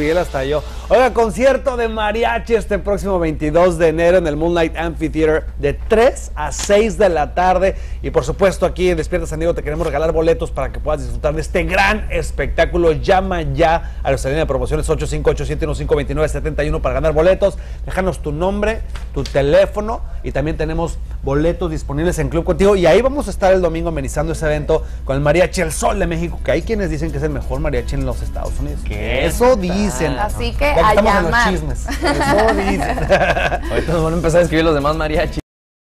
Miguel hasta yo. Oiga, concierto de mariachi este próximo 22 de enero en el Moonlight Amphitheater de 3 a 6 de la tarde. Y por supuesto aquí en Despierta San Diego te queremos regalar boletos para que puedas disfrutar de este gran espectáculo. Llama ya a nuestra línea de promociones 8587152971 para ganar boletos. Déjanos tu nombre, tu teléfono y también tenemos boletos disponibles en Club Contigo. Y ahí vamos a estar el domingo amenizando ese evento con el mariachi El Sol de México, que hay quienes dicen que es el mejor mariachi en los Estados Unidos. ¿Qué Eso tal? dicen. Así que Ya a estamos en los chismes. Eso dicen. Ahorita nos van a empezar a escribir los demás mariachis.